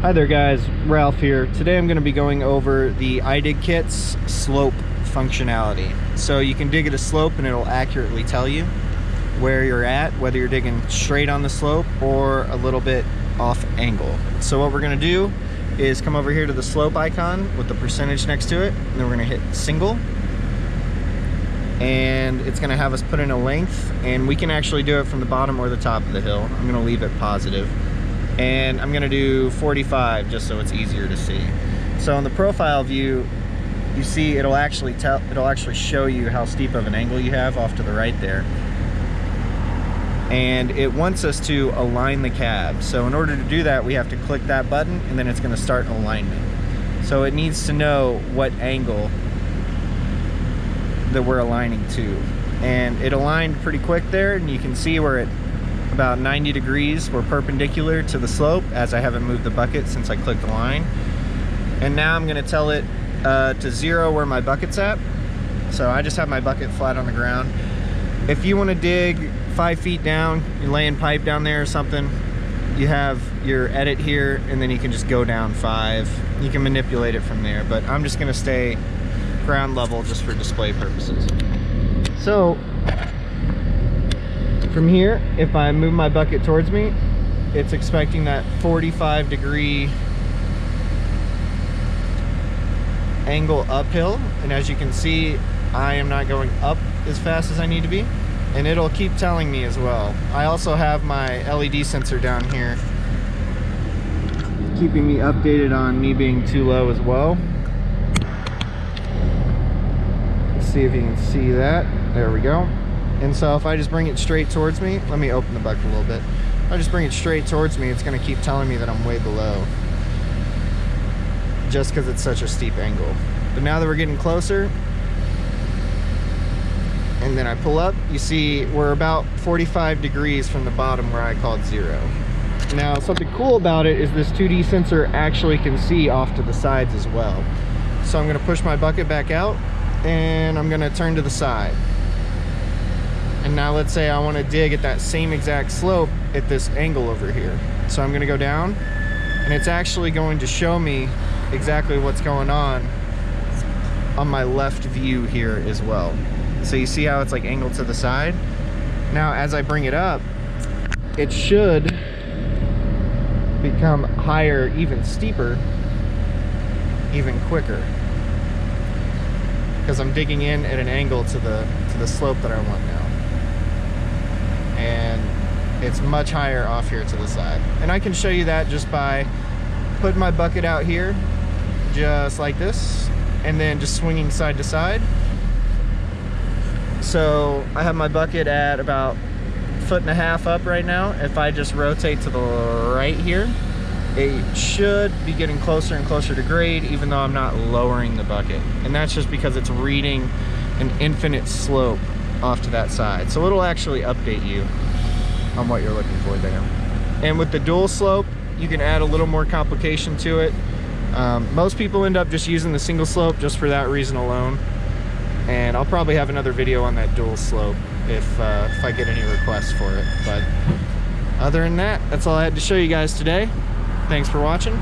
Hi there guys, Ralph here. Today I'm going to be going over the iDig Kit's slope functionality. So you can dig at a slope and it'll accurately tell you where you're at, whether you're digging straight on the slope or a little bit off angle. So what we're going to do is come over here to the slope icon with the percentage next to it, and then we're going to hit single. And it's going to have us put in a length, and we can actually do it from the bottom or the top of the hill. I'm going to leave it positive and I'm gonna do 45 just so it's easier to see. So in the profile view, you see it'll actually tell it'll actually show you how steep of an angle you have off to the right there. And it wants us to align the cab. So in order to do that, we have to click that button and then it's gonna start alignment. So it needs to know what angle that we're aligning to. And it aligned pretty quick there and you can see where it about 90 degrees. We're perpendicular to the slope as I haven't moved the bucket since I clicked the line. And now I'm gonna tell it uh, to zero where my bucket's at. So I just have my bucket flat on the ground. If you wanna dig five feet down, you're laying pipe down there or something, you have your edit here and then you can just go down five. You can manipulate it from there, but I'm just gonna stay ground level just for display purposes. So from here, if I move my bucket towards me, it's expecting that 45 degree angle uphill. And as you can see, I am not going up as fast as I need to be. And it'll keep telling me as well. I also have my LED sensor down here keeping me updated on me being too low as well. Let's see if you can see that. There we go. And so if I just bring it straight towards me, let me open the bucket a little bit. If I just bring it straight towards me, it's gonna keep telling me that I'm way below. Just because it's such a steep angle. But now that we're getting closer, and then I pull up, you see we're about 45 degrees from the bottom where I called zero. Now, something cool about it is this 2D sensor actually can see off to the sides as well. So I'm gonna push my bucket back out and I'm gonna turn to the side. Now let's say I want to dig at that same exact slope at this angle over here. So I'm going to go down and it's actually going to show me exactly what's going on on my left view here as well. So you see how it's like angled to the side? Now as I bring it up, it should become higher, even steeper, even quicker. Because I'm digging in at an angle to the to the slope that I want now and it's much higher off here to the side. And I can show you that just by putting my bucket out here, just like this, and then just swinging side to side. So I have my bucket at about foot and a half up right now. If I just rotate to the right here, it should be getting closer and closer to grade even though I'm not lowering the bucket. And that's just because it's reading an infinite slope off to that side. So it'll actually update you on what you're looking for there. And with the dual slope, you can add a little more complication to it. Um, most people end up just using the single slope just for that reason alone. And I'll probably have another video on that dual slope if, uh, if I get any requests for it. But other than that, that's all I had to show you guys today. Thanks for watching.